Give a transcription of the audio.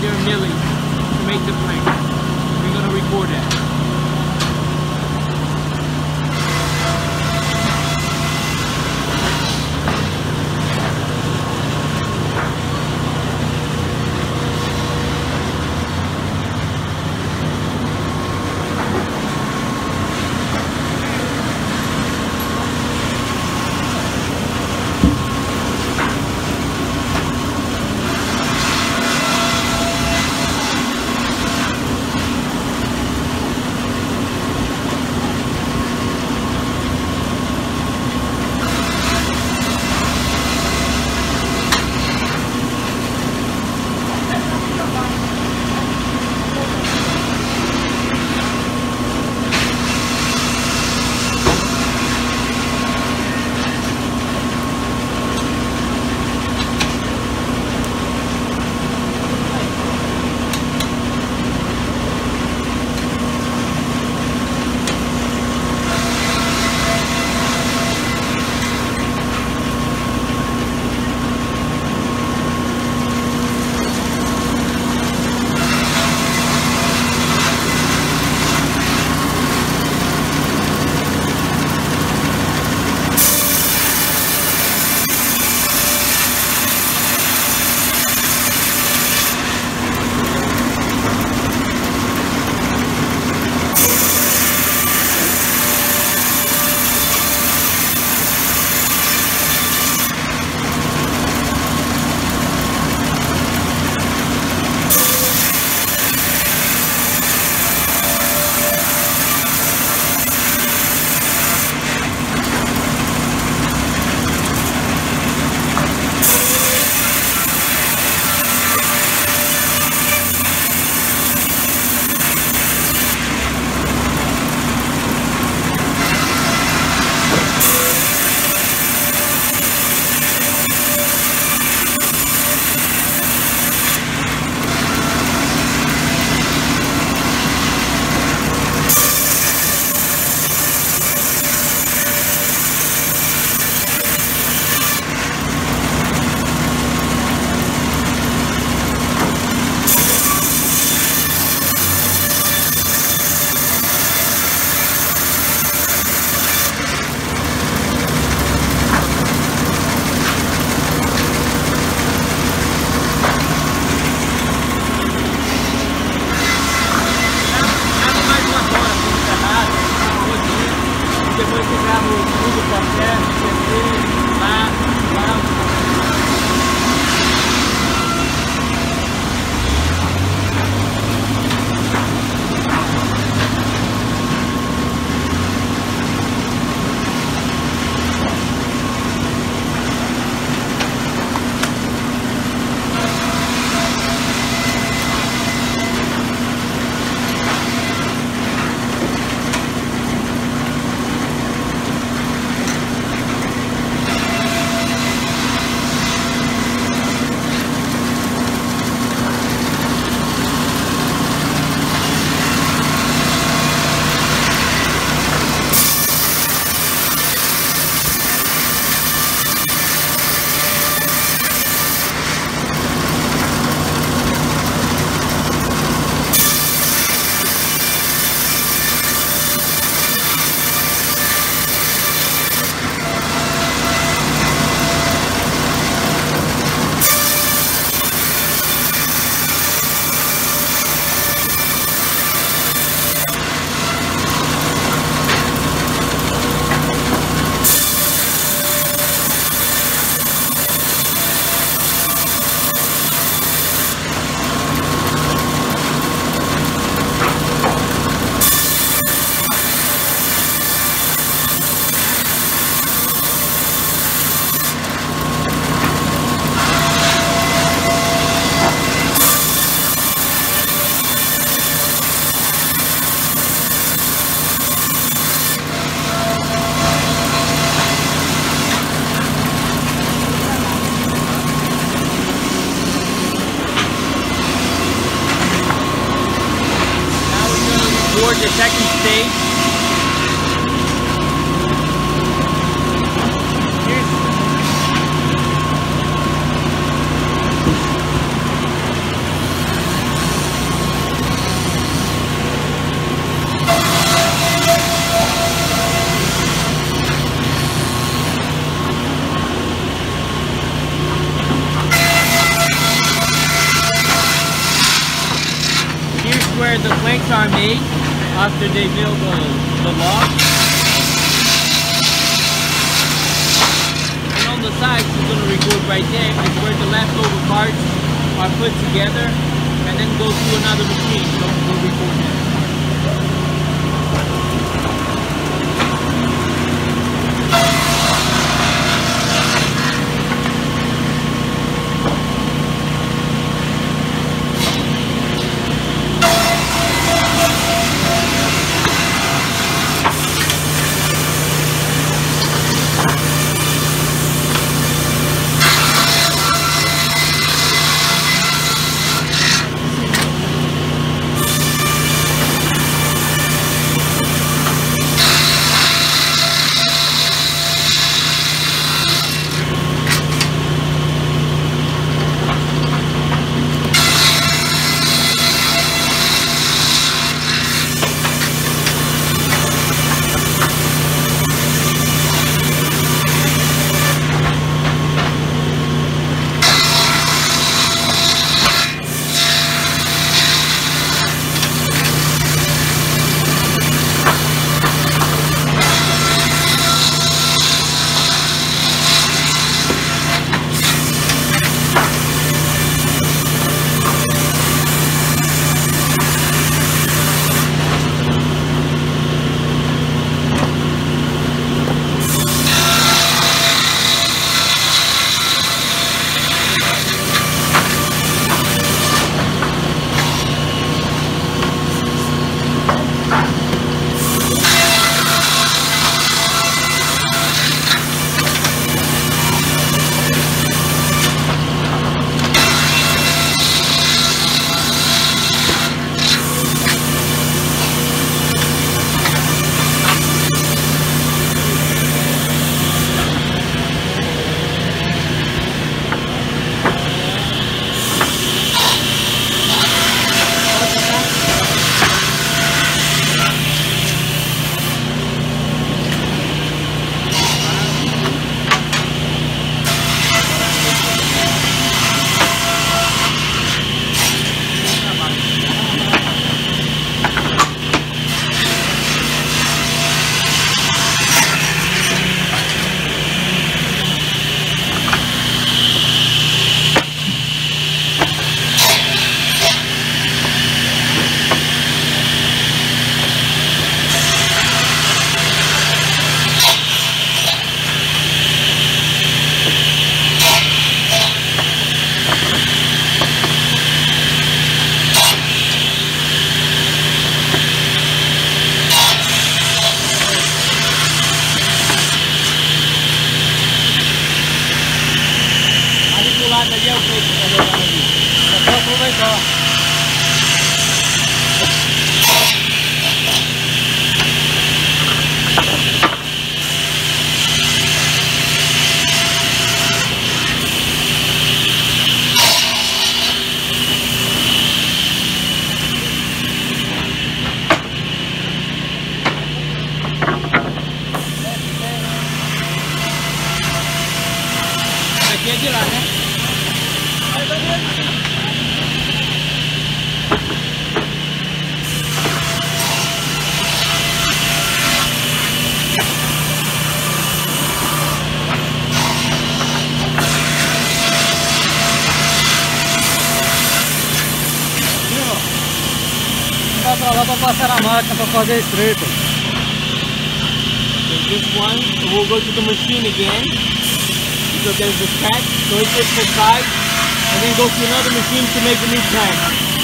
there milling to make the plank. Towards the second stage. After they build the, the log. And on the sides, it's going to record right there, is where the leftover parts are put together and then go through another machine. So we'll record there. Надеялся, что это passar na máquina pra fazer estreito. There's this one, so we'll go to the machine again. Because there's this track, so it takes the side, and then go to another machine to make a new track.